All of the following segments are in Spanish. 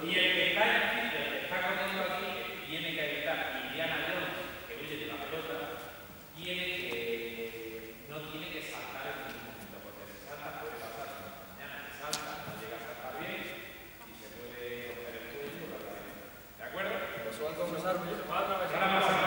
Y el que está en que está corriendo así, que tiene que evitar Indiana Jones, que huye de la pelota, no tiene que saltar en ningún momento, porque si salta puede pasar mañana, que salta, no llega a saltar bien y se puede romper el cuello la cabeza. ¿De acuerdo? Pero se a.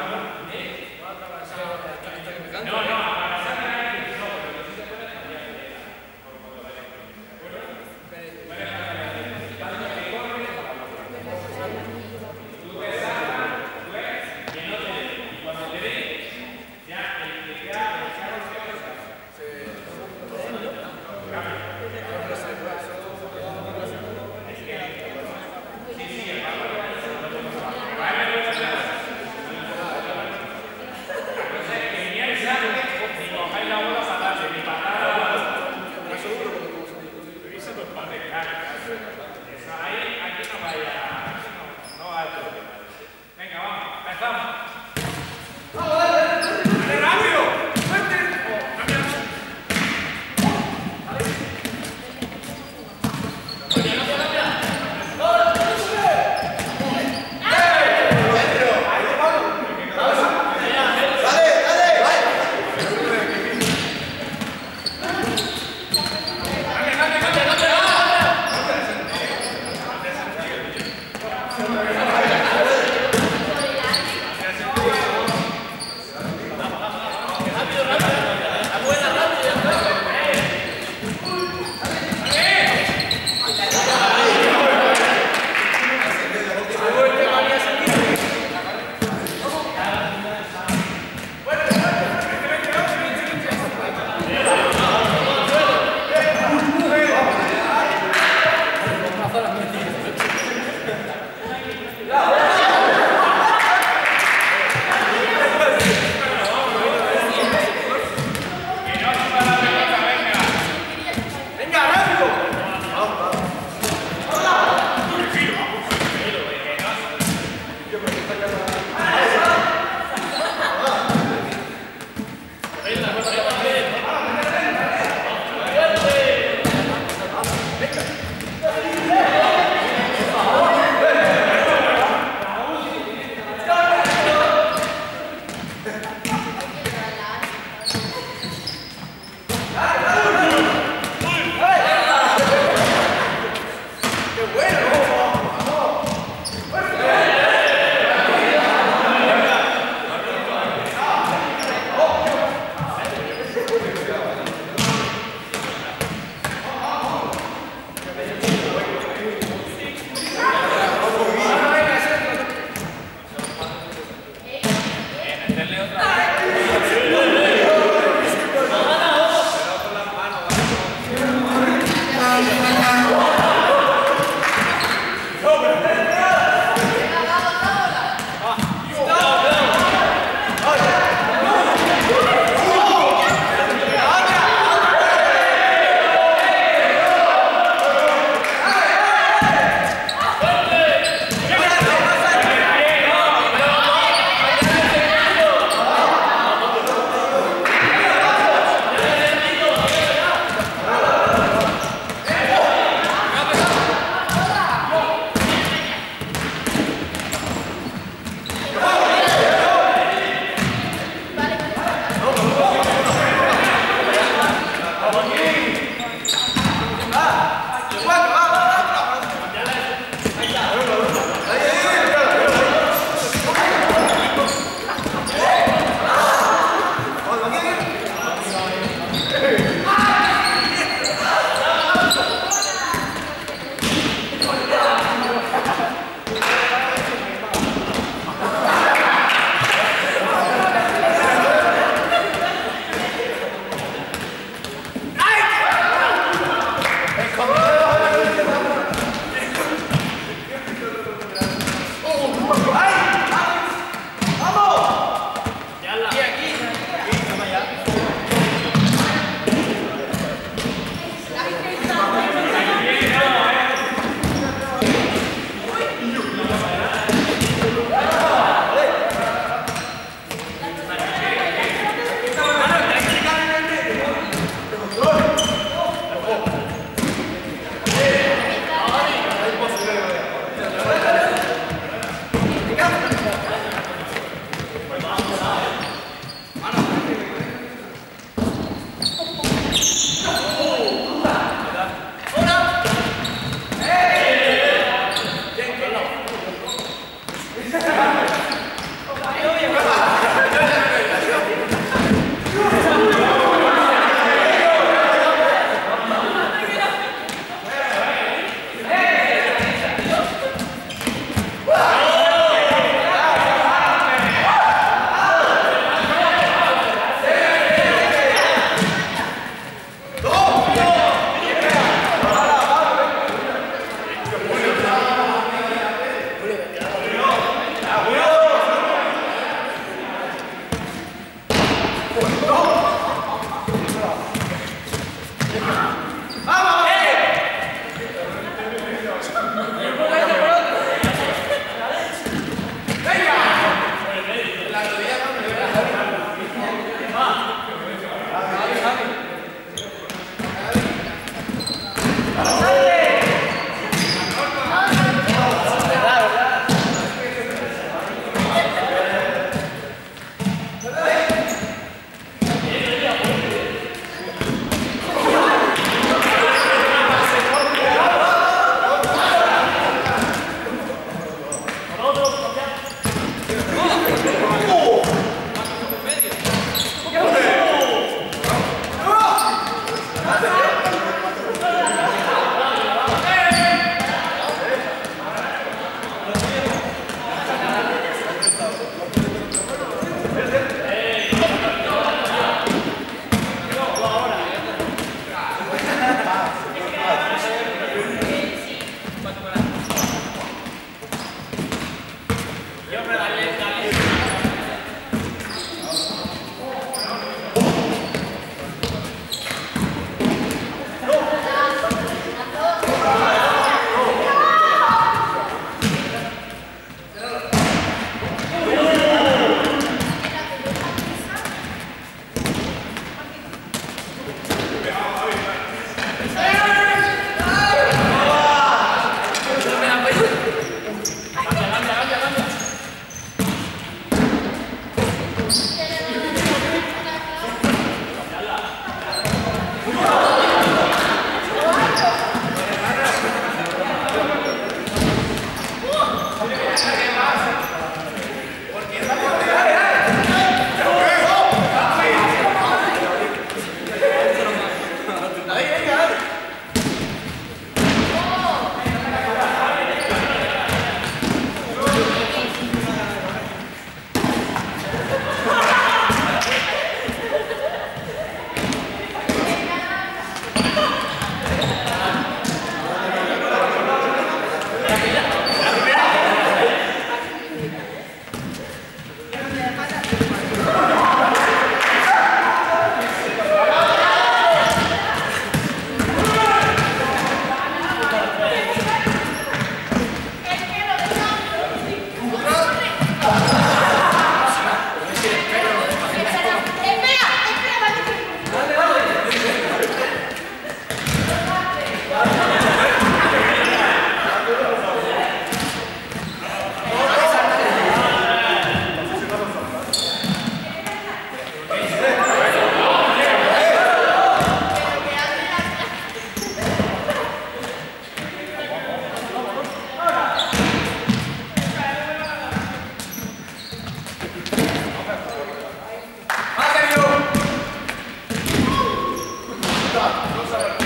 stop.